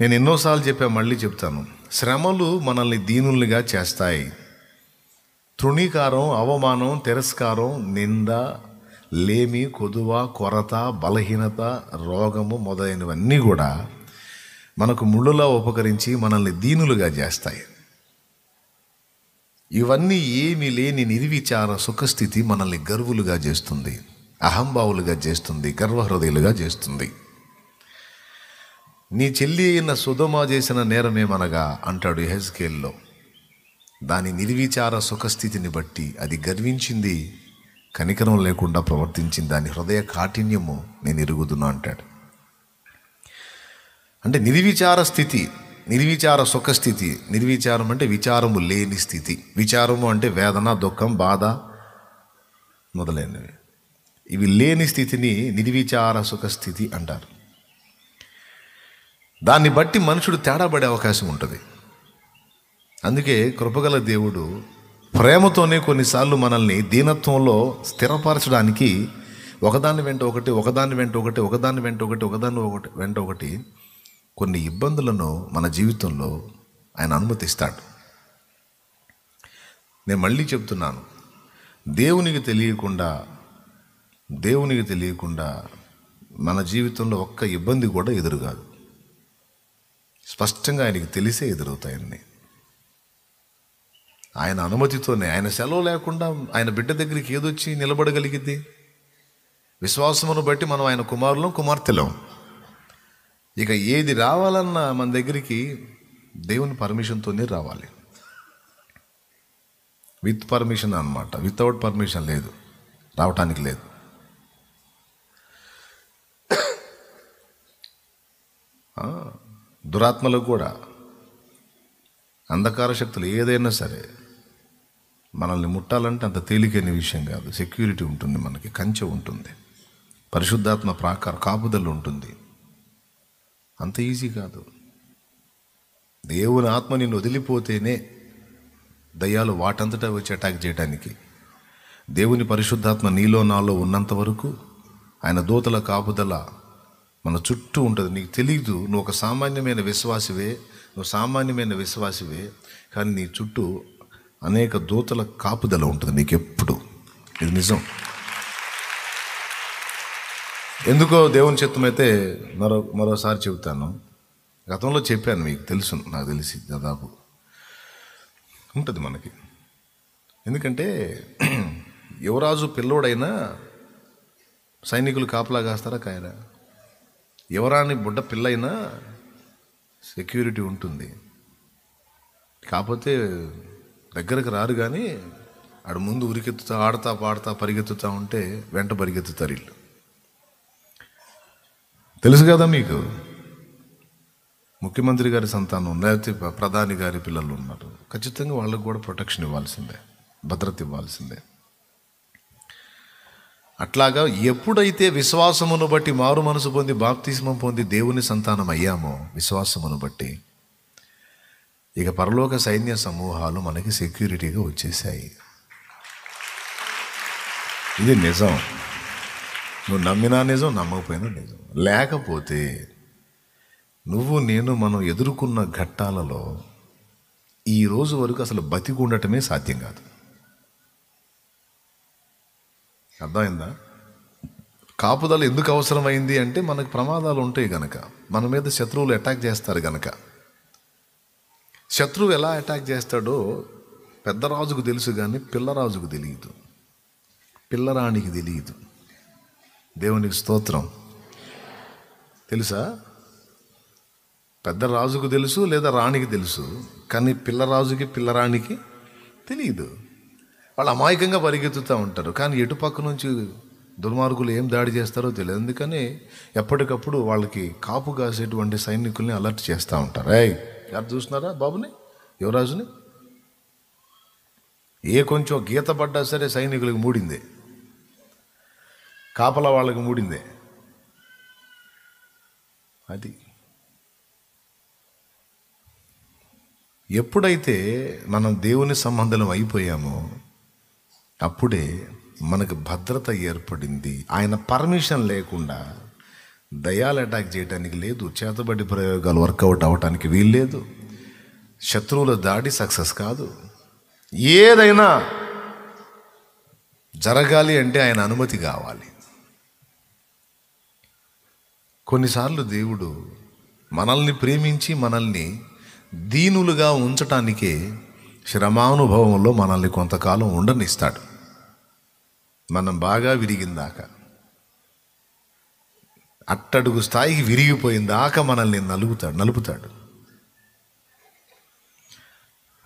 నేను ఎన్నోసార్లు చెప్పా మళ్ళీ చెప్తాను. శ్రమలు మనల్ని దీనుల్నిగా చేస్తాయి. తృణీకారం అవమానం తిరస్కారం నింద లేమి కొదువ కొరత బలహీనత రోగము మొదలైనవన్నీ కూడా మనకు ముళ్ళులా ఉపకరించి మనల్ని దీనులుగా చేస్తాయి. ఇవన్నీ ఏమీ లేని నిర్విచార సుఖస్థితి మనల్ని గర్వులుగా చేస్తుంది అహంభావులుగా చేస్తుంది గర్వహృదయులుగా చేస్తుంది. నీ చెల్లి అయిన సుధమ చేసిన నేరమేమనగా? అంటాడు హెజ్కేల్లో దాని నిర్విచార సుఖస్థితిని బట్టి అది గర్వించింది కనికరం లేకుండా ప్రవర్తించింది. దాని హృదయ కాఠిన్యము నేను ఎరుగుతున్నా అంటాడు. అంటే నిర్విచార స్థితి నిర్విచార సుఖస్థితి. నిర్విచారం అంటే విచారము లేని స్థితి. విచారము అంటే వేదన దుఃఖం బాధ మొదలైనవి. ఇవి లేని స్థితిని నిర్విచార సుఖస్థితి అంటారు. దాన్ని బట్టి మనుషుడు తేడా పడే అవకాశం ఉంటుంది. అందుకే కృపగల దేవుడు ప్రేమతోనే కొన్నిసార్లు మనల్ని దీనత్వంలో స్థిరపరచడానికి ఒకదాని వెంట ఒకటి ఒకదాని వెంట ఒకటి ఒకదాని వెంట ఒకటి ఒకదాని ఒకటి వెంట ఒకటి కొన్ని ఇబ్బందులను మన జీవితంలో ఆయన అనుమతిస్తాడు. నేను మళ్ళీ చెప్తున్నాను. దేవునికి తెలియకుండా దేవునికి తెలియకుండా మన జీవితంలో ఒక్క ఇబ్బంది కూడా ఎదురుగాదు. స్పష్టంగా ఆయనకి తెలిసే ఎదురవుతాయన్నీ ఆయన అనుమతితోనే ఆయన సెలవు లేకుండా ఆయన బిడ్డ దగ్గరికి ఏదొచ్చి నిలబడగలిగింది విశ్వాసమును బట్టి మనం ఆయన కుమారులం కుమార్తెలం. ఇక ఏది రావాలన్నా మన దగ్గరికి దేవుని పర్మిషన్తోనే రావాలి. విత్ పర్మిషన్ అన్నమాట. వితౌట్ పర్మిషన్ లేదు. రావటానికి లేదు. దురాత్మలకు కూడా అంధకార శక్తులు ఏదైనా సరే మనల్ని ముట్టాలంటే అంత తేలికైన విషయం కాదు. సెక్యూరిటీ ఉంటుంది మనకి కంచె ఉంటుంది. పరిశుద్ధాత్మ ప్రాకార కాపుదలు ఉంటుంది. అంత ఈజీ కాదు. దేవుని ఆత్మ నిన్ను వదిలిపోతేనే దయ్యాలు వాటంతటా వచ్చి అటాక్ చేయడానికి దేవుని పరిశుద్ధాత్మ నీలో నాలో ఉన్నంత వరకు ఆయన దూతల కాపుదల మన చుట్టూ ఉంటుంది. నీకు తెలియదు నువ్వు ఒక సామాన్యమైన విశ్వాసివే నువ్వు సామాన్యమైన విశ్వాసివే కానీ నీ చుట్టూ అనేక దూతల కాపుదల ఉంటుంది నీకు ఎప్పుడు ఇది నిజం. ఎందుకో దేవుని చిత్తమైతే మరో మరోసారి చెబుతాను. గతంలో చెప్పాను మీకు తెలుసు నాకు తెలిసి దాదాపు. ఉంటుంది మనకి. ఎందుకంటే యువరాజు పిల్లోడైనా సైనికులు కాపలా కాస్తారా కాయరా? ఎవరాని బుడ్డ పిల్లైనా సెక్యూరిటీ ఉంటుంది. కాకపోతే దగ్గరకు రారు కానీ ఆడ ముందు ఉరికెత్తుతా ఆడతా పాడతా పరిగెత్తుతా ఉంటే వెంట పరిగెత్తుతారు వీళ్ళు. తెలుసు కదా మీకు? ముఖ్యమంత్రి గారి సంతానం లేకపోతే ప్రధాని గారి పిల్లలు ఉన్నారు. ఖచ్చితంగా వాళ్ళకు కూడా ప్రొటెక్షన్ ఇవ్వాల్సిందే భద్రత ఇవ్వాల్సిందే. అట్లాగా ఎప్పుడైతే విశ్వాసమును బట్టి మారు మనసు పొంది బాప్తిస్మం పొంది దేవుని సంతానం అయ్యామో విశ్వాసమును బట్టి ఇక పరలోక సైన్య సమూహాలు మనకి సెక్యూరిటీగా వచ్చేసాయి ఇది నిజం. నువ్వు నమ్మినా నిజం నమ్మకపోయినా నిజం. లేకపోతే నువ్వు నేను మనం ఎదుర్కొన్న ఘట్టాలలో ఈ రోజు వరకు అసలు బతికి ఉండటమే సాధ్యం కాదు. అర్థమైందా? కాపుదల ఎందుకు అవసరమైంది అంటే మనకు ప్రమాదాలు ఉంటాయి కనుక మన మీద శత్రువులు అటాక్ చేస్తారు కనుక శత్రువు ఎలా అటాక్ చేస్తాడో పెద్ద రాజుకు తెలుసు కానీ పిల్లరాజుకు తెలియదు. పిల్లరాణికి తెలియదు. దేవునికి స్తోత్రం. తెలుసా? పెద్ద రాజుకు తెలుసు లేదా రాణికి తెలుసు కానీ పిల్లరాజుకి పిల్లరాణికి తెలియదు. వాళ్ళు అమాయకంగా పరిగెత్తుతూ ఉంటారు. కానీ ఎటు పక్క నుంచి దుర్మార్గులు ఏం దాడి చేస్తారో తెలియదు. అందుకని ఎప్పటికప్పుడు వాళ్ళకి కాపు కాసేటువంటి సైనికుల్ని అలర్ట్ చేస్తూ ఉంటారు. ఏయ్ ఎవరు చూస్తున్నారా బాబుని? యువరాజుని? ఏ కొంచెం గీత పడ్డా సరే సైనికులకు మూడిందే. కాపలా వాళ్ళకి మూడిందే. అది. ఎప్పుడైతే మనం దేవుని సంబంధం అయిపోయామో అప్పుడే మనకు భద్రత ఏర్పడింది. ఆయన పర్మిషన్ లేకుండా దయాలు అటాక్ చేయడానికి లేదు చేతబడి ప్రయోగాలు వర్కౌట్ అవ్వటానికి వీల్లేదు శత్రువుల దాడి సక్సెస్ కాదు. ఏదైనా జరగాలి అంటే ఆయన అనుమతి కావాలి. కొన్నిసార్లు దేవుడు మనల్ని ప్రేమించి మనల్ని దీనులుగా ఉంచటానికే శ్రమానుభవంలో మనల్ని కొంతకాలం ఉండనిస్తాడు. మనం బాగా విరిగిందాక అట్టడుగు స్థాయికి విరిగిపోయిందాక మనల్ని నలుగుతాడు నలుపుతాడు.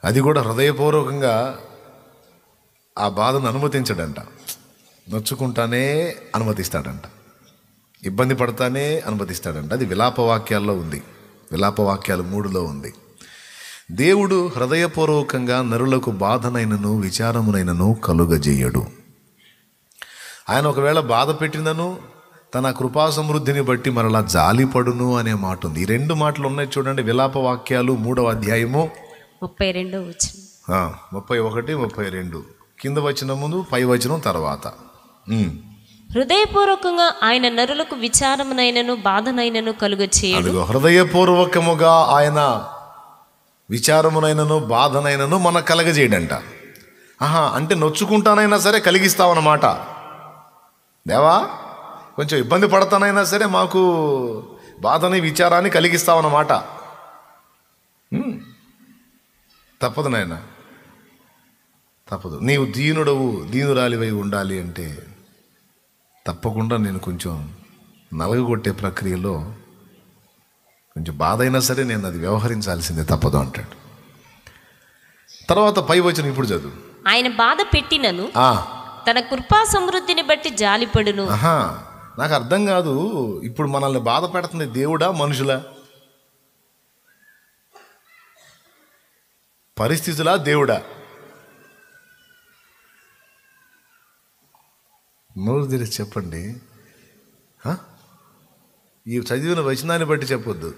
అది కూడా హృదయపూర్వకంగా ఆ బాధను అనుమతించడంట. నొచ్చుకుంటానే అనుమతిస్తాడంట. ఇబ్బంది పడతానే అనుమతిస్తాడంట. అది విలాపవాక్యాల్లో ఉంది. విలాపవాక్యాలు మూడులో ఉంది. దేవుడు హృదయపూర్వకంగా నరులకు బాధనైనను విచారమునైనను కలుగజేయడు. ఆయన ఒకవేళ బాధ పెట్టినను తన కృపా సమృద్ధిని బట్టి మరలా జాలిపడును అనే మాట ఉంది ఈ రెండు మాటలు ఉన్నాయి చూడండి విలాప వాక్యాలు మూడవ అధ్యాయము. ముప్పై రెండో ముప్పై ఒకటి ముప్పై రెండు. కింద వచ్చిన ముందు పై వచనం తర్వాత. హృదయపూర్వకంగా ఆయన నరులకు విచారమునైనను బాధనైనను కలుగ చేయడు హృదయపూర్వకముగా ఆయన విచారమునైనను బాధనైనను మన కలగజేయడంట. ఆహా అంటే నొచ్చుకుంటానైనా సరే కలిగిస్తావన్నమాట. దేవా కొంచెం ఇబ్బంది పడతానైనా సరే మాకు బాధని విచారాన్ని కలిగిస్తావన్నమాట. తప్పదు నాయన. తప్పదు. నీవు దీనుడవు దీనురాలివై ఉండాలి అంటే తప్పకుండా నేను కొంచెం నలగగొట్టే ప్రక్రియలో కొంచెం బాధ అయినా సరే నేను అది వ్యవహరించాల్సిందే తప్పదు అంటాడు. తర్వాత పై వచ్చిన ఇప్పుడు చదువు. ఆయన బాధ పెట్టినను తన కృపా సమృద్ధిని బట్టి జాలిపడును. నాకు అర్థం కాదు ఇప్పుడు మనల్ని బాధ పెడుతుంది దేవుడా మనుషులా? పరిస్థితులా దేవుడా? నోరు తెరిచి చెప్పండి? ఈ చదివిన వచనాన్ని బట్టి చెప్పొద్దు.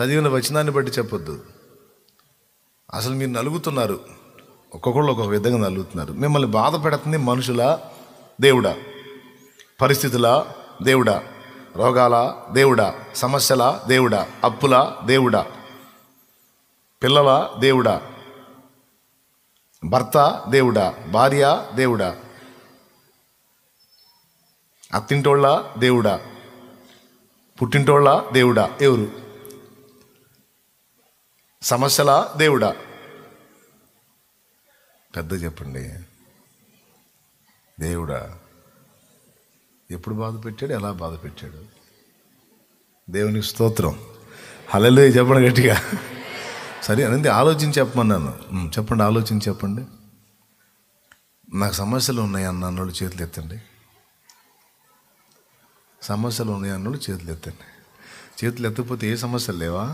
చదివిన వచనాన్ని బట్టి చెప్పొద్దు. అసలు మీరు నలుగుతున్నారు. ఒక్కొక్కళ్ళు ఒక్కొక్క విధంగా నలుగుతున్నారు. మిమ్మల్ని బాధ పెడుతుంది మనుషుల దేవుడా? పరిస్థితుల దేవుడా? రోగాల దేవుడా? సమస్యల దేవుడా? అప్పుల దేవుడా? పిల్లల దేవుడా? భర్త దేవుడా? భార్య దేవుడా? అత్తింటోళ్ళ దేవుడా? పుట్టింటోళ్ళ దేవుడా? ఎవరు? సమస్యల దేవుడా? పెద్ద చెప్పండి. దేవుడా? ఎప్పుడు బాధ పెట్టాడు? ఎలా బాధ పెట్టాడు? దేవునికి స్తోత్రం. హలలు చెప్పండి గట్టిగా. సరే అనేది ఆలోచించి చెప్పమన్నాను. చెప్పండి ఆలోచించి చెప్పండి. నాకు సమస్యలు ఉన్నాయి అన్న అన్నోళ్ళు చేతులు ఎత్తండి. సమస్యలు ఉన్నాయి అన్నోళ్ళు చేతులు ఎత్తండి చేతులు ఎత్తకపోతే ఏ సమస్యలు లేవా?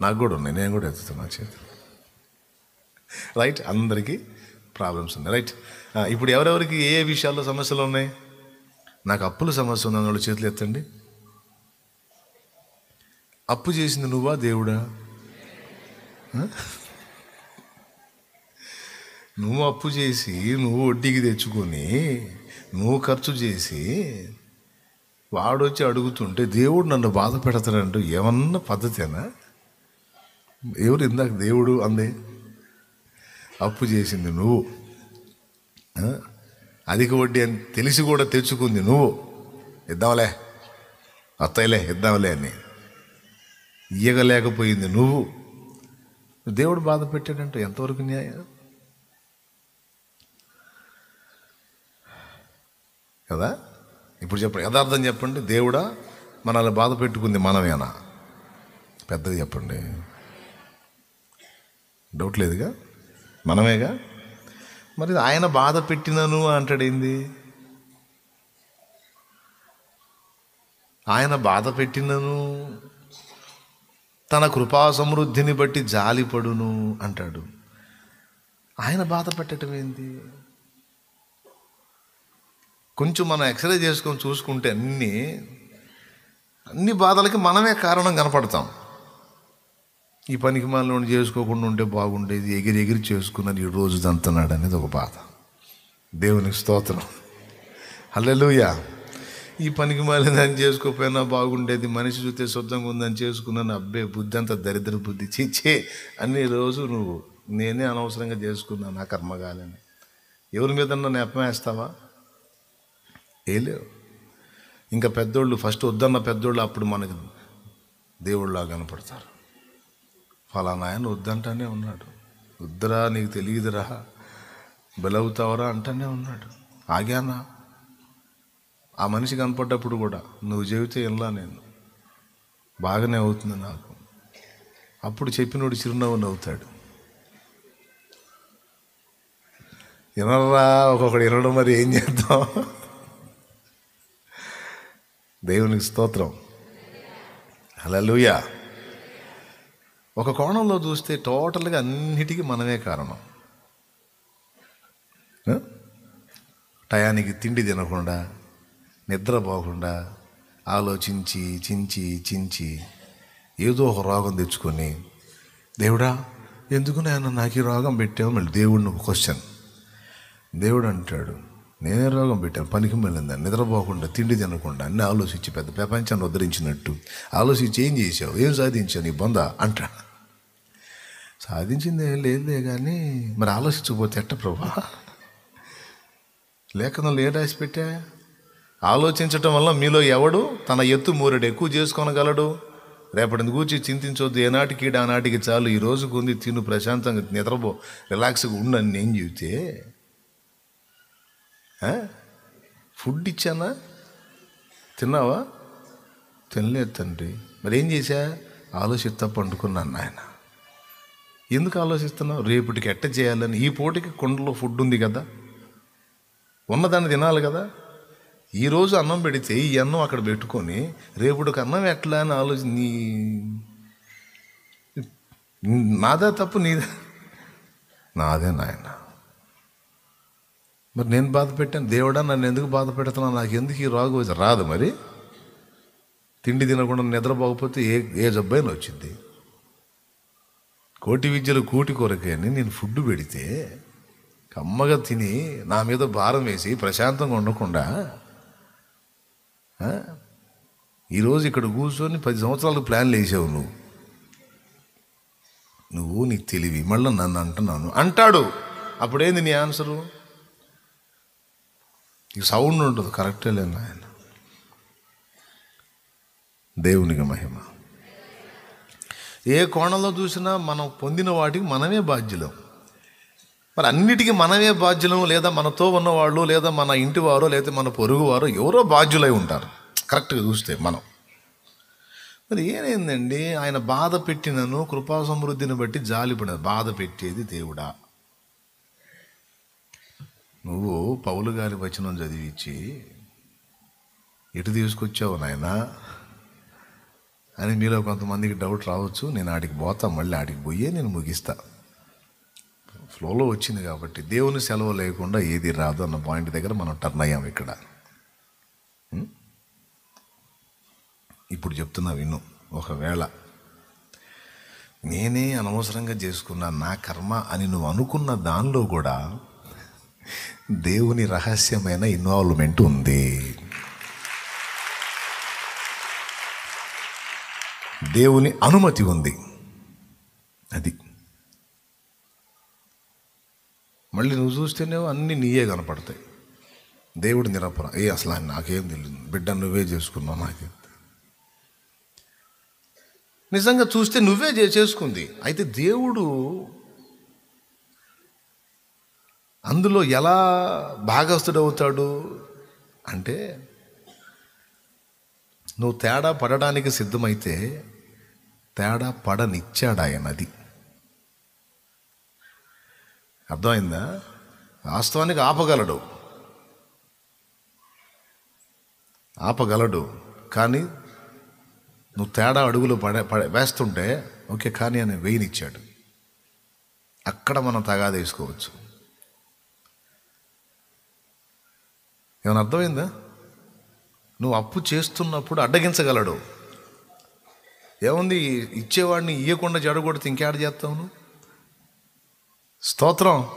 నాకు కూడా ఉన్నాయి. నేను కూడా ఎత్తుతున్నా చేతులు. రైట్ అందరికీ ప్రాబ్లమ్స్ ఉన్నాయి. రైట్ ఇప్పుడు ఎవరెవరికి ఏ ఏ విషయాల్లో సమస్యలు ఉన్నాయి? నాకు అప్పుల సమస్య ఉంది అన్నోళ్ళు చేతులు ఎత్తండి. అప్పు చేసింది నువ్వా దేవుడా? నువ్వు అప్పు చేసి నువ్వు వడ్డీకి తెచ్చుకొని నువ్వు ఖర్చు చేసి వాడొచ్చి అడుగుతుంటే దేవుడు నన్ను బాధ పెడతాడంటూ ఏమన్నా పద్ధతేనా? ఎవరు ఇందాక దేవుడు అంది. అప్పు చేసింది నువ్వు. అధిక వడ్డీ అని తెలిసి కూడా తెచ్చుకుంది నువ్వు. ఇద్దాంలే. అత్తయ్యలే ఇద్దాంలే అని. ఇయ్యగలేకపోయింది నువ్వు. దేవుడు బాధ పెట్టాడంటే ఎంతవరకు న్యాయం? కదా? ఇప్పుడు చెప్పండి యథార్థం చెప్పండి దేవుడా మనల్ని బాధ పెట్టుకుంది మనమేనా? పెద్దది చెప్పండి. డౌట్ లేదుగా? మనమేగా? మరి ఆయన బాధ పెట్టినను అంటాడేంది ఆయన బాధ పెట్టినను తన కృపా సమృద్ధిని బట్టి జాలిపడును అంటాడు. ఆయన బాధ పెట్టడం ఏంది? కొంచెం మనం ఎక్స్రే చేసుకొని చూసుకుంటే అన్ని అన్ని బాధలకి మనమే కారణం కనపడతాం. ఈ పనికి మనలోని చేసుకోకుండా ఉంటే బాగుండేది ఎగిరి ఎగిరి చేసుకున్నాను ఈ రోజు దంతున్నాడు అనేది ఒక బాధ. దేవునికి స్తోత్రం. హల్లెలుయా. ఈ పనికి మాలిందని చేసుకోకపోయినా బాగుండేది మనిషి చూస్తే శుద్ధంగా ఉందని చేసుకున్నాను అబ్బే బుద్ధి అంత దరిద్ర బుద్ధి. చిచ్చే అన్ని రోజు నువ్వు నేనే అనవసరంగా చేసుకున్నాను నా కర్మగాలని. ఎవరి మీద నన్ను ఎప్పమేస్తావా ఏ లేవు. ఇంకా పెద్దోళ్ళు ఫస్ట్ వద్దన్న పెద్దోళ్ళు అప్పుడు మనకి దేవుళ్ళలా కనపడతారు. ఫలానా ఆయన వద్దంటానే ఉన్నాడు. వద్దురా నీకు తెలియదురా. బలవుతావరా అంటానే ఉన్నాడు. ఆగానా? ఆ మనిషి కనపడ్డప్పుడు కూడా నువ్వు చెబితే ఇలా నేను. బాగానే అవుతుంది నాకు. అప్పుడు చెప్పినోడు చిరునవ్వు నవ్వుతాడు. వినరా? ఒక్కొక్కడు వినడం మరి ఏం చేద్దాం? దేవునికి స్తోత్రం. హల్లెలూయా. ఒక కోణంలో చూస్తే టోటల్గా అన్నిటికీ మనమే కారణం. టయానికి తిండి తినకుండా నిద్ర పోకుండా ఆలోచించి చించి చించి ఏదో ఒక రోగం తెచ్చుకొని దేవుడా ఎందుకు నేను నాకు ఈ రోగం పెట్టావు? మళ్ళీ దేవుడిని ఒక క్వశ్చన్ దేవుడు అంటాడు నేనే రోగం పెట్టాను పనికి వెళ్ళిందని నిద్రపోకుండా తిండి తినకుండా అన్ని ఆలోచించి పెద్ద ప్రపంచాన్ని ఉద్ధరించినట్టు. ఆలోచించి ఏం చేసావు ఏం సాధించావు నీ బొంద? అంట. సాధించింది ఏం లేదులే కానీ మరి ఆలోచించకపోతే ఎట్ట ప్రభా? లేఖనంలో ఏ రాసి పెట్టా? ఆలోచించటం వల్ల మీలో ఎవడు తన ఎత్తు మూరెడు ఎక్కువ చేసుకోనగలడు? రేపటిని కూర్చి చింతించొద్దు. ఏనాటికి ఆనాటికి చాలు. ఈ రోజుకు ఉంది తిను ప్రశాంతంగా నిద్రపో రిలాక్స్గా ఉండని నేను చెబితే ఫుడ్ ఇచ్చానా? తిన్నావా? తినలేదు తండ్రి. మరి ఏం చేశా? ఆలోచిస్తా పండుకున్నాను నాయన. ఎందుకు ఆలోచిస్తున్నావు? రేపటికి ఎట్ట చేయాలని? ఈ పూటకి కుండలో ఫుడ్ ఉంది కదా. ఉన్నదాన్ని తినాలి కదా. ఈరోజు అన్నం పెడితే ఈ అన్నం అక్కడ పెట్టుకొని రేపుడికి అన్నం ఎట్లా అని ఆలోచి నీ నాదా తప్పు నీదా? నాదే నాయనా. మరి నేను బాధ పెట్టాను. దేవుడా నన్ను ఎందుకు బాధ పెడుతున్నావు? నాకు ఎందుకు ఈ రాగు వచ్చి రాదు మరి? తిండి తినకుండా నిద్రపోకపోతే ఏ ఏ జబ్బైనా వచ్చింది కోటి విద్యలు కూటి కొరకే అని నేను ఫుడ్ పెడితే కమ్మగా తిని నా మీద భారం వేసి ప్రశాంతంగా ఉండకుండా ఈరోజు ఇక్కడ కూర్చొని పది సంవత్సరాలకు ప్లాన్లు వేసావు నువ్వు. నువ్వు నీకు తెలివి. మళ్ళీ నన్ను అంటున్నాను. అంటాడు. అప్పుడేంది నీ ఆన్సరు? ఈ సౌండ్ ఉంటుంది కరెక్టే లేదు ఆయన. దేవునికి మహిమ. ఏ కోణంలో చూసినా మనం పొందిన వాటికి మనమే బాధ్యులం. మరి అన్నిటికీ మనమే బాధ్యులం లేదా మనతో ఉన్నవాళ్ళు లేదా మన ఇంటి వారో లేదా మన పొరుగువారో ఎవరో బాధ్యులై ఉంటారు. కరెక్ట్గా చూస్తే మనం. మరి ఏమైందండి? ఆయన బాధ పెట్టినను కృపా సమృద్ధిని బట్టి జాలిపడదు బాధ పెట్టేది దేవుడా? నువ్వు పౌలు గారి వచనం చదివించి ఎటు తీసుకొచ్చావు నాయన అని మీలో కొంతమందికి డౌట్ రావచ్చు. నేను ఆడికి పోతా మళ్ళీ ఆడికి పోయే నేను ముగిస్తా. ఫ్లోలో వచ్చింది కాబట్టి దేవుని సెలవు లేకుండా ఏది రాదు అన్న పాయింట్ దగ్గర మనం టర్న్ అయ్యాం ఇక్కడ. ఇప్పుడు చెప్తున్నా విను. ఒకవేళ నేనే అనవసరంగా చేసుకున్న నా కర్మ అని నువ్వు అనుకున్న దానిలో కూడా దేవుని రహస్యమైన ఇన్వాల్వ్మెంట్ ఉంది. దేవుని అనుమతి ఉంది. అది. మళ్ళీ నువ్వు చూస్తేనే అన్నీ నీయే కనపడతాయి. దేవుడు నిరపర ఏ అసలు ఆయన నాకేం తెలియదు బిడ్డ నువ్వే చేసుకున్నావు నాకే. నిజంగా చూస్తే నువ్వే చేసుకుంది. అయితే దేవుడు అందులో ఎలా భాగస్థుడవుతాడు అంటే నువ్వు తేడా పడడానికి సిద్ధమైతే తేడా పడనిచ్చాడు ఆయన అది అర్థమైందా? వాస్తవానికి ఆపగలడు. ఆపగలడు. కానీ నువ్వు తేడా అడుగులు పడే పడే వేస్తుంటే ఓకే కానీ అని వేయనిచ్చాడు. అక్కడ మనం తగాదేసుకోవచ్చు. ఏమైనా అర్థమైందా? నువ్వు అప్పు చేస్తున్నప్పుడు అడ్డగించగలడు. ఏముంది? ఇచ్చేవాడిని ఇయ్యకుండా జడగొడితే ఇంకేడ చేస్తావు నువ్వు? స్తోత్రం.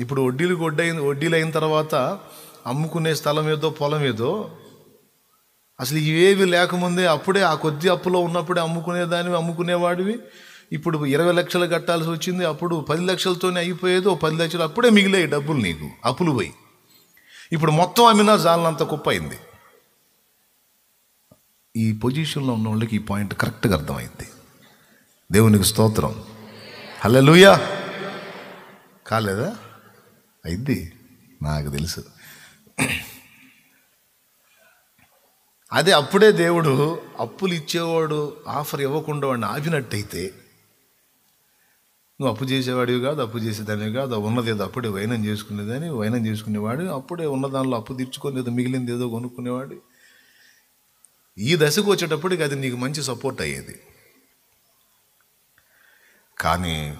ఇప్పుడు వడ్డీలు వడ్డీ వడ్డీలు అయిన తర్వాత అమ్ముకునే స్థలం ఏదో పొలం ఏదో అసలు ఇవేవి లేకముందే అప్పుడే ఆ కొద్ది అప్పులో ఉన్నప్పుడే అమ్ముకునేదానివి అమ్ముకునేవాడివి. ఇప్పుడు ఇరవై లక్షలు కట్టాల్సి వచ్చింది అప్పుడు పది లక్షలతోనే అయిపోయేది ఓ పది లక్షలు అప్పుడే మిగిలాయి డబ్బులు నీకు అప్పులు పోయి. ఇప్పుడు మొత్తం అమ్మినా జాలనంత కుప్ప అయింది. ఈ పొజిషన్లో ఉన్న వాళ్ళకి ఈ పాయింట్ కరెక్ట్గా అర్థమైంది. దేవునికి స్తోత్రం. హల్లెలూయా. కాలేదా? అయింది. నాకు తెలుసు. అదే అప్పుడే దేవుడు అప్పులు ఇచ్చేవాడు ఆఫర్ ఇవ్వకుండా వాడిని ఆపినట్టయితే నువ్వు అప్పు చేసేవాడివి కాదు అప్పు చేసేదానివి కాదు ఉన్నది ఏదో అప్పుడే వైనం చేసుకునేదాన్ని వైనం చేసుకునేవాడు అప్పుడే ఉన్న దానిలో అప్పు తీర్చుకొని ఏదో మిగిలింది ఏదో కొనుక్కునేవాడు. ఈ దశకు వచ్చేటప్పటికి అది నీకు మంచి సపోర్ట్ అయ్యేది. కానీ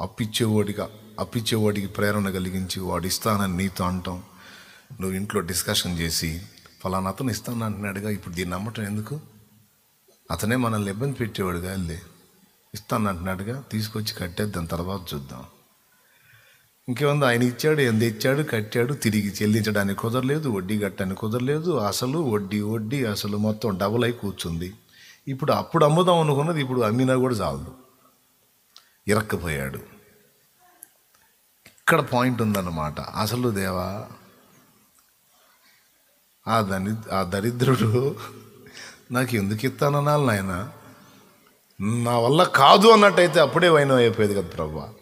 అప్పిచ్చేవాడిగా అప్పిచ్చేవాడికి ప్రేరణ కలిగించి వాడు ఇస్తానని నీతో అంటాం. నువ్వు ఇంట్లో డిస్కషన్ చేసి ఫలానా అతను ఇస్తాను అంటున్నాడుగా ఇప్పుడు దీన్ని నమ్మటం ఎందుకు? అతనే మనల్ని ఇబ్బంది పెట్టేవాడు కాదులే ఇస్తాను అంటున్నాడుగా తీసుకొచ్చి కట్టేద్దాం తర్వాత చూద్దాం. ఇంకేముంది ఆయన ఇచ్చాడు ఎంత ఇచ్చాడు కట్టాడు తిరిగి చెల్లించడానికి కుదరలేదు వడ్డీ కట్టడానికి కుదరలేదు అసలు వడ్డీ వడ్డీ అసలు మొత్తం డబుల్ అయి కూర్చుంది. ఇప్పుడు అప్పుడు అమ్ముదాం అనుకున్నది ఇప్పుడు అమ్మినా కూడా చాలదు. ఇరక్కపోయాడు. ఇక్కడ పాయింట్ ఉందన్నమాట. అసలు దేవా ఆ దరి ఆ దరిద్రుడు నాకు ఎందుకు ఇస్తానన్నాను నాయనా? నా వల్ల కాదు అన్నట్టయితే అప్పుడే వైనం అయిపోయేది కదా ప్రభా.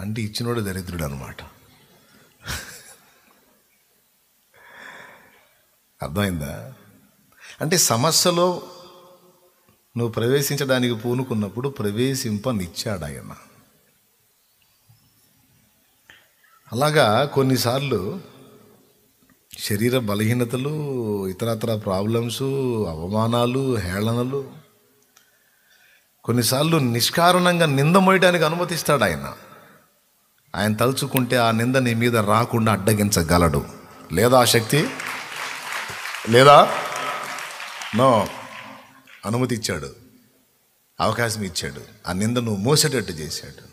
అంటే ఇచ్చినోడు దరిద్రుడు అనమాట అర్థమైందా? అంటే సమస్యలో నువ్వు ప్రవేశించడానికి పూనుకున్నప్పుడు ప్రవేశింపనిచ్చాడు ఆయన అలాగా కొన్నిసార్లు శరీర బలహీనతలు ఇతరత్ర ప్రాబ్లమ్స్ అవమానాలు హేళనలు. కొన్నిసార్లు నిష్కారణంగా నింద మోయడానికి అనుమతిస్తాడు ఆయన. ఆయన తలుచుకుంటే ఆ నింద నీ మీద రాకుండా అడ్డగించగలడు. లేదా ఆ శక్తి? లేదా? నో. అనుమతి ఇచ్చాడు అవకాశం ఇచ్చాడు. ఆ నింద నువ్వు మోసేటట్టు చేశాడు.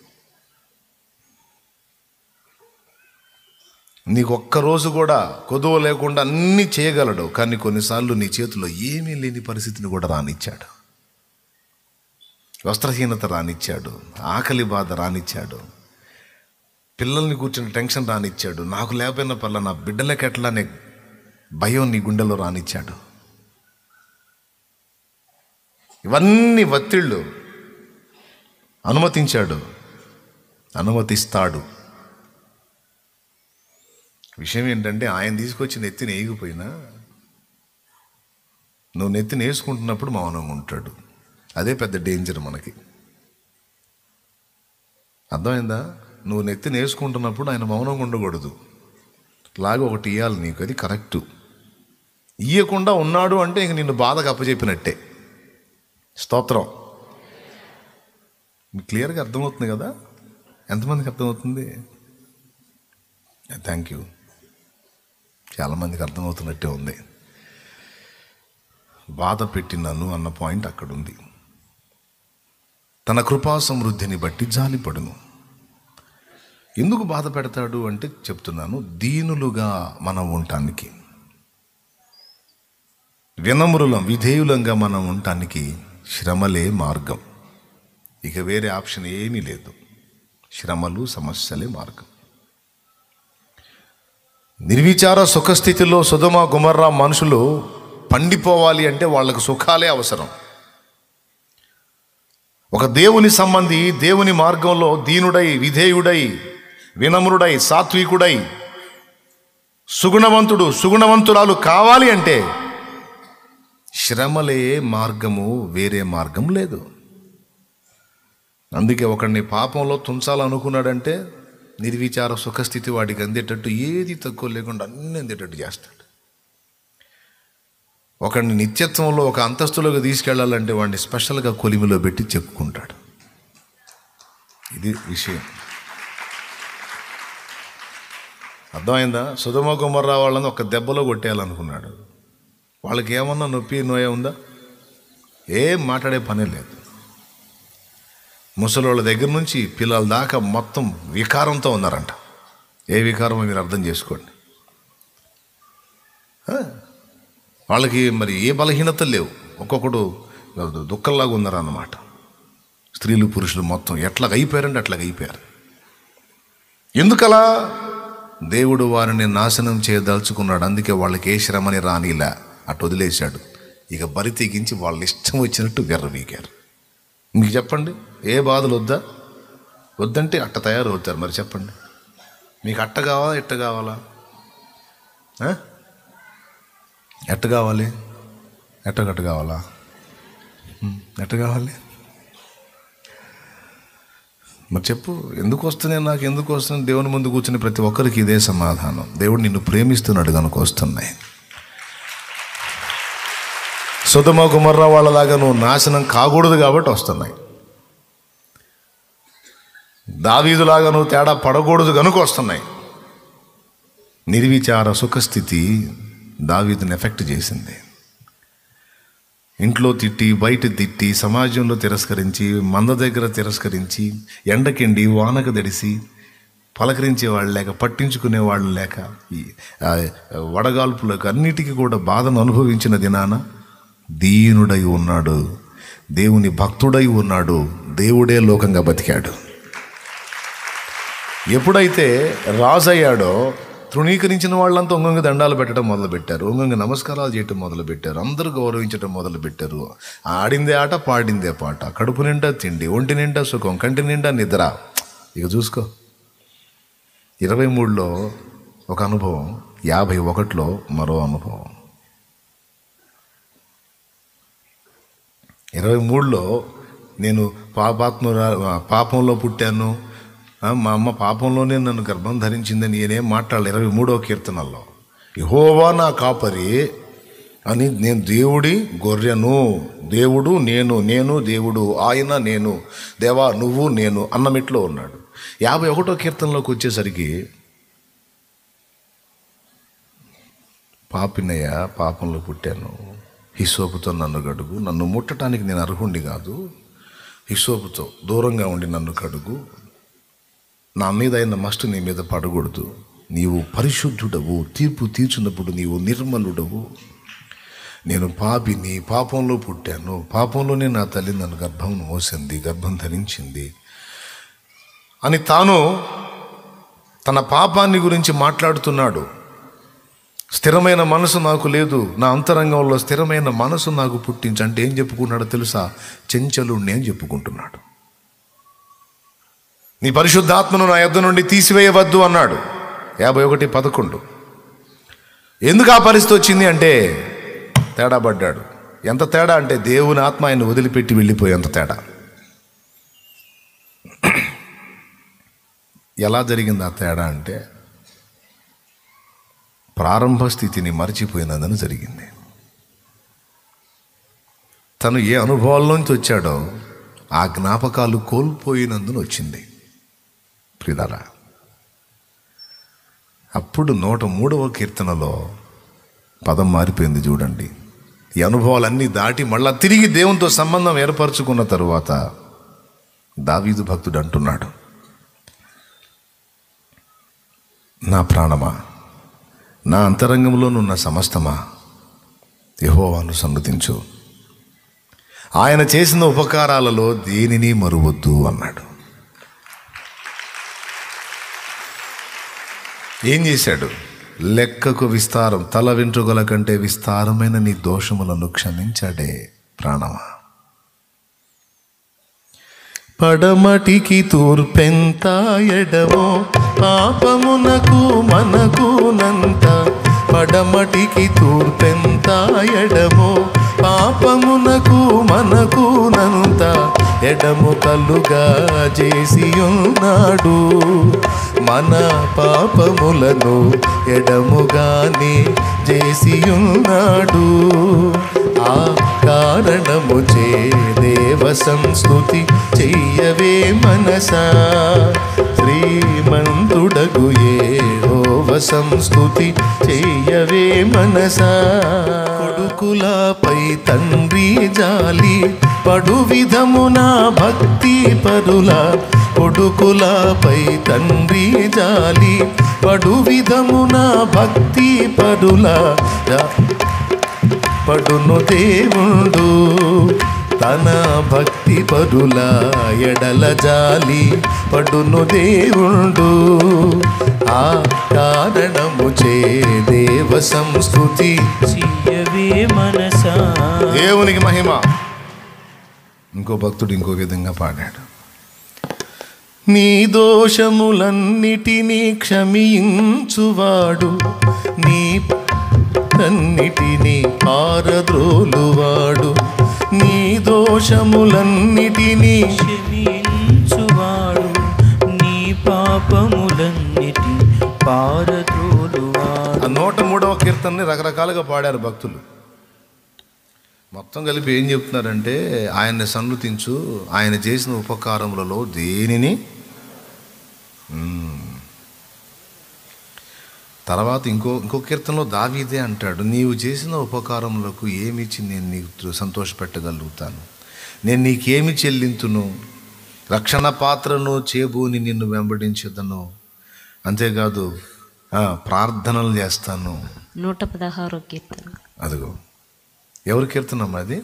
నీకు ఒక్కరోజు కూడా కొదువ లేకుండా అన్నీ చేయగలడు. కానీ కొన్నిసార్లు నీ చేతిలో ఏమీ లేని పరిస్థితిని కూడా రానిచ్చాడు. వస్త్రహీనత రానిచ్చాడు. ఆకలి బాధ రానిచ్చాడు. పిల్లల్ని కూర్చుని టెన్షన్ రానిచ్చాడు. నాకు లేకపోయిన పర్ల నా బిడ్డలకి ఎట్లా అనే భయం నీ గుండెలో రానిచ్చాడు. ఇవన్నీ వత్తిళ్ళు అనుమతించాడు. అనుమతిస్తాడు. విషయం ఏంటంటే ఆయన తీసుకొచ్చి నెత్తిని ఏగిపోయినా నువ్వు నెత్తిని వేసుకుంటున్నప్పుడు మౌనంగా ఉంటాడు. అదే పెద్ద డేంజర్ మనకి. అర్థమైందా? నువ్వు నెత్తిని వేసుకుంటున్నప్పుడు ఆయన మౌనంగా ఉండకూడదు. లాగా ఒకటి ఇవ్వాలి నీకు అది కరెక్టు. ఇయ్యకుండా ఉన్నాడు అంటే ఇంక నిన్ను బాధకు అప్పచెప్పినట్టే. స్తోత్రం. క్లియర్గా అర్థమవుతుంది కదా? ఎంతమందికి అర్థమవుతుంది? Thank you. చాలామందికి అర్థమవుతున్నట్టే ఉంది. బాధ పెట్టినను అన్న పాయింట్ అక్కడ ఉంది తన కృపా సమృద్ధిని బట్టి జాలిపడును. ఎందుకు బాధ పెడతాడు అంటే చెప్తున్నాను దీనులుగా మనం ఉండటానికి. వినమ్రులం విధేయులంగా మనం ఉండటానికి శ్రమలే మార్గం. ఇక వేరే ఆప్షన్ ఏమీ లేదు. శ్రమలు సమస్యలే మార్గం. నిర్విచార సుఖస్థితిలో సుధమ గుమర్రా మనుషులు పండిపోవాలి అంటే వాళ్ళకు సుఖాలే అవసరం. ఒక దేవుని సంబంధి దేవుని మార్గంలో దీనుడై విధేయుడై వినమ్రుడై సాత్వికుడై సుగుణవంతుడు సుగుణవంతురాలు కావాలి అంటే శ్రమలే మార్గము వేరే మార్గం లేదు. అందుకే ఒకడిని పాపంలో తుంచాలనుకున్నాడంటే నిర్విచార సుఖస్థితి వాడికి అందేటట్టు ఏది తక్కువ లేకుండా అన్ని అందేటట్టు చేస్తాడు. ఒకడిని నిత్యత్వంలో ఒక అంతస్తులోకి తీసుకెళ్ళాలంటే వాడిని స్పెషల్గా కొలిమిలో పెట్టి చెప్పుకుంటాడు. ఇది విషయం. అర్థమైందా? సుధమ కుమర్రా వాళ్ళని ఒక దెబ్బలో కొట్టేయాలనుకున్నాడు. వాళ్ళకి ఏమన్నా నొప్పి నోయ ఉందా? ఏం మాట్లాడే పనే లేదు. ముసలోళ్ళ దగ్గర నుంచి పిల్లల దాకా మొత్తం వికారంతో ఉన్నారంట. ఏ వికారమో మీరు అర్థం చేసుకోండి. వాళ్ళకి మరి ఏ బలహీనతలు లేవు. ఒక్కొక్కడు దుఃఖంలాగా ఉన్నారు అన్నమాట స్త్రీలు పురుషులు మొత్తం ఎట్లాగ అయిపోయారంటే అట్లాగ అయిపోయారు. ఎందుకలా? దేవుడు వారిని నాశనం చేయదలుచుకున్నాడు. అందుకే వాళ్ళకి ఏ శ్రమని రానిలా. అటు వదిలేశాడు. ఇక బరి తెగించి వాళ్ళ ఇష్టం వచ్చినట్టు గర్రవీకారు మీకు చెప్పండి ఏ బాధలు వద్దా? వద్దంటే అట్ట తయారవుతారు మరి చెప్పండి. మీకు అట్ట కావాలా ఎట్ట కావాలా? ఎట్ట కావాలి? ఎట్టగట్ట కావాలా? ఎట్ట కావాలి? మరి చెప్పు ఎందుకు వస్తున్నాయి నాకు ఎందుకు వస్తున్నాయి? దేవుని ముందు కూర్చుని ప్రతి ఒక్కరికి ఇదే సమాధానం. దేవుడు నిన్ను ప్రేమిస్తున్నాడు కనుక వస్తున్నాయి. సుధమ కుమర్ర వాళ్ళలాగా నువ్వు నాశనం కాకూడదు కాబట్టి వస్తున్నాయి. దావీదులాగా నువ్వు తేడా పడకూడదు కనుక వస్తున్నాయి. నిర్విచార సుఖస్థితి దావీదుని ఎఫెక్ట్ చేసింది. ఇంట్లో తిట్టి బయట తిట్టి సమాజంలో తిరస్కరించి మంద దగ్గర తిరస్కరించి ఎండకెండి వానక దడిసి పలకరించే వాళ్ళు లేక పట్టించుకునే వాళ్ళు లేక ఈ వడగాల్పులకు అన్నిటికీ కూడా బాధను అనుభవించిన దినాన దీనుడై ఉన్నాడు. దేవుని భక్తుడై ఉన్నాడు. దేవుడే లోకంగా బతికాడు. ఎప్పుడైతే రాజయ్యాడో తృణీకరించిన వాళ్ళంతా ఒంగొంగ దండాలు పెట్టడం మొదలుపెట్టారు. ఒంగొంగ నమస్కారాలు చేయటం మొదలుపెట్టారు. అందరూ గౌరవించడం మొదలుపెట్టారు. ఆడిందే ఆట పాడిందే పాట. కడుపు నిండా తిండి ఒంటి నిండా సుఖం కంటి నిండా నిద్ర. ఇక చూసుకో. ఇరవై మూడులో ఒక అనుభవం యాభై ఒకటిలో మరో అనుభవం. ఇరవై మూడులో నేను పాపాత్మ పాపంలో పుట్టాను. మా అమ్మ పాపంలోనే నన్ను గర్భం ధరించిందని నేనేం మాట్లాడాలి ఇరవై మూడో కీర్తనల్లో. యహోవా నా కాపరి అని నేను దేవుడి గొర్రెను దేవుడు నేను నేను దేవుడు ఆయన నేను దేవా నువ్వు నేను అన్నమిట్లో ఉన్నాడు. యాభై ఒకటో కీర్తనలోకి వచ్చేసరికి పాపినయ్య పాపంలో పుట్టాను. హిసోపుతో నన్ను గడుగు. నన్ను ముట్టడానికి నేను అర్హుండి కాదు. హిసోపుతో దూరంగా ఉండి నన్ను కడుగు. నా మీద అయిన మస్ట్ నీ మీద పడకూడదు. నీవు పరిశుద్ధుడవు. తీర్పు తీర్చున్నప్పుడు నీవు నిర్మలుడవు. నేను పాపిని పాపంలో పుట్టాను. పాపంలోనే నా తల్లి నన్ను గర్భం మోసింది గర్భం ధరించింది. అని తాను తన పాపాన్ని గురించి మాట్లాడుతున్నాడు. స్థిరమైన మనసు నాకు లేదు. నా అంతరంగంలో స్థిరమైన మనసు నాకు పుట్టించి అంటే ఏం చెప్పుకున్నాడో తెలుసా? చెంచలుణ్ణి అని చెప్పుకుంటున్నాడు. నీ పరిశుద్ధాత్మను నా యొద్ నుండి తీసివేయవద్దు అన్నాడు. యాభై ఒకటి పదకొండు. ఎందుకు ఆ పరిస్థితి వచ్చింది అంటే తేడా పడ్డాడు. ఎంత తేడా అంటే దేవుని ఆత్మ ఆయన వదిలిపెట్టి వెళ్ళిపోయేంత తేడా. ఎలా జరిగింది ఆ తేడా అంటే ప్రారంభ స్థితిని మరచిపోయినందున జరిగింది. తను ఏ అనుభవాల్లోంచి వచ్చాడో ఆ జ్ఞాపకాలు కోల్పోయినందున వచ్చింది. ప్రిదరా అప్పుడు నూట మూడవ కీర్తనలో పదం మారిపోయింది చూడండి. ఈ అనుభవాలన్నీ దాటి మళ్ళా తిరిగి దేవునితో సంబంధం ఏర్పరచుకున్న తరువాత దావీదు భక్తుడు అంటున్నాడు నా ప్రాణమా? నా అంతరంగంలోనున్న సమస్తమా? యహోవాను సన్నతించు ఆయన చేసిన ఉపకారాలలో దేనిని మరువద్దు అన్నాడు. ఏం చేశాడు? లెక్కకు విస్తారం తల వెంట్రుకల కంటే విస్తారమైన నీ దోషములను క్షమించాడే ప్రాణమా? పడమటికి తూర్పెంత ఎడమో పాపమునకు మనకునంత పడమటికి తూర్పెంత ఎడమో పాపమునకు మనకునంత ఎడము కలుగా చేసి ఉన్నాడు మన పాపములను ఎడముగానే చేసి ఉన్నాడు ఆ కారణము చే దేవ సంస్కృతి చెయ్యవే మనసా. శ్రీమంతుడగు ఏ సంస్కృతి చెయ్యవే మనసా. కొడుకులపై తండ్రి జాలి పడు విధమున భక్తి పరుల. కొడుకులపై తండ్రి జాలి పడు విధమున భక్తి పరుల. పడును దేవుడు తన భక్తి పరుల ఎడల జాలి పడును దేవుడు. ఆ కారణము చే దేవ సంస్కృతి. దేవునికి మహిమ. ఇంకో భక్తుడు ఇంకో విధంగా పాడాడు. నీ దోషములన్నిటినీ క్షమించువాడు నీ అన్నిటినీ పారద్రోలువాడు నీ దోషములన్నిటినీ క్షమించువాడు. నీ పాపములన్నిటి పారద్రోలువాడు. నూట మూడవ కీర్తనని రకరకాలుగా పాడారు భక్తులు. మొత్తం కలిపి ఏం చెప్తున్నారంటే ఆయన్ని సన్నుతించు ఆయన చేసిన ఉపకారములలో దేనిని? తర్వాత ఇంకో ఇంకో కీర్తనలో దావీదే అంటాడు నీవు చేసిన ఉపకారములకు ఏమిచ్చి నేను నీకు సంతోషపెట్టగలుగుతాను? నేను నీకేమి చెల్లింతును? రక్షణ పాత్రను చేబూని నిన్ను వెంబడించదను. అంతేకాదు ప్రార్థనలు చేస్తాను. నూట పదహారో కీర్తన. అదిగో. ఎవరి కీర్తనమ్మా అది?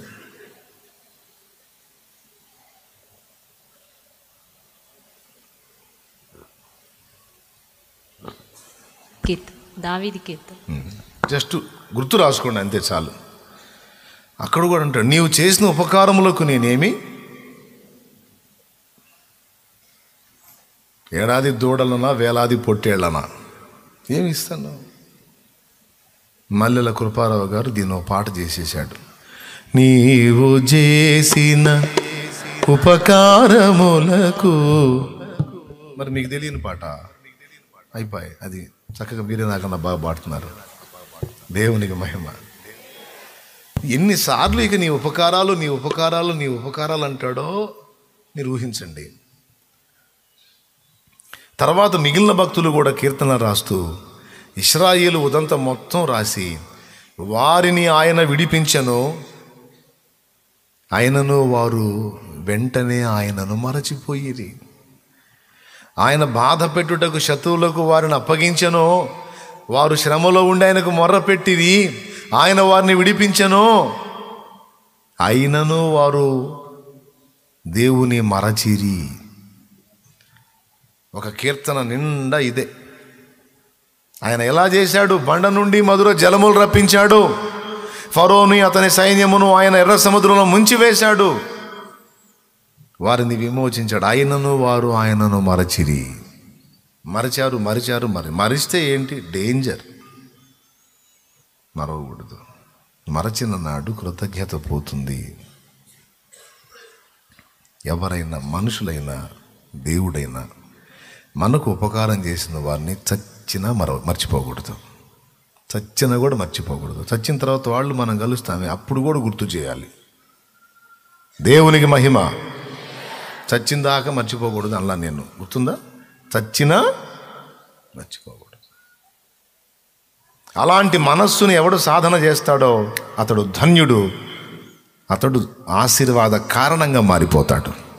దావీది జస్ట్ గుర్తు రాసుకోండి అంతే చాలు. అక్కడ కూడా అంటాడు నీవు చేసిన ఉపకారములకు నేనేమి ఏడాది దూడలనా వేలాది పొట్టేళ్ళనా? ఏమి ఇస్తాను మల్లెల కృపారావు గారు దీని ఒక పాట చేసేసాడు నీవు చేసిన ఉపకారములకు మరి మీకు తెలియని పాట? అయిపోయి అది చక్కగా మీరే నాకన్నా బాగా పాడుతున్నారు. దేవునికి మహిమ. ఎన్నిసార్లు ఇక నీ ఉపకారాలు నీ ఉపకారాలు నీ ఉపకారాలు అంటాడో మీరు ఊహించండి. తర్వాత మిగిలిన భక్తులు కూడా కీర్తన రాస్తూ ఇస్రాయేలు ఉదంతం మొత్తం రాసి వారిని ఆయన విడిపించను. ఆయనను వారు వెంటనే ఆయనను మరచిపోయిరి. ఆయన బాధ పెట్టుటకు శత్రువులకు వారిని అప్పగించను. వారు శ్రమలో ఉండి ఆయనకు మొర్ర పెట్టిది ఆయన వారిని విడిపించను. అయినను వారు దేవుని మరచిరి. ఒక కీర్తన నిండా ఇదే. ఆయన ఎలా చేశాడు? బండ నుండి మధుర జలములు రప్పించాడు. ఫరోని అతని సైన్యమును ఆయన ఎర్ర సముద్రంలో ముంచివేశాడు. వారిని విమోచించాడు. ఆయనను వారు ఆయనను మరచిరి. మరచారు మరిచారు మరి మరిస్తే ఏంటి? డేంజర్. మరవకూడదు. మరచిన నాడు కృతజ్ఞత పోతుంది. ఎవరైనా మనుషులైనా దేవుడైనా మనకు ఉపకారం చేసిన వారిని చచ్చినా మర మర్చిపోకూడదు. చచ్చినా కూడా మర్చిపోకూడదు. చచ్చిన తర్వాత వాళ్ళు మనం కలుస్తామే. అప్పుడు కూడా గుర్తు చేయాలి. దేవునికి మహిమ. చచ్చినదాకా మర్చిపోకూడదు అలా నేను. గుర్తుందా? చచ్చినా మర్చిపోకూడదు. అలాంటి మనస్సుని ఎవడు సాధన చేస్తాడో అతడు ధన్యుడు. అతడు ఆశీర్వాద కారణంగా మారిపోతాడు.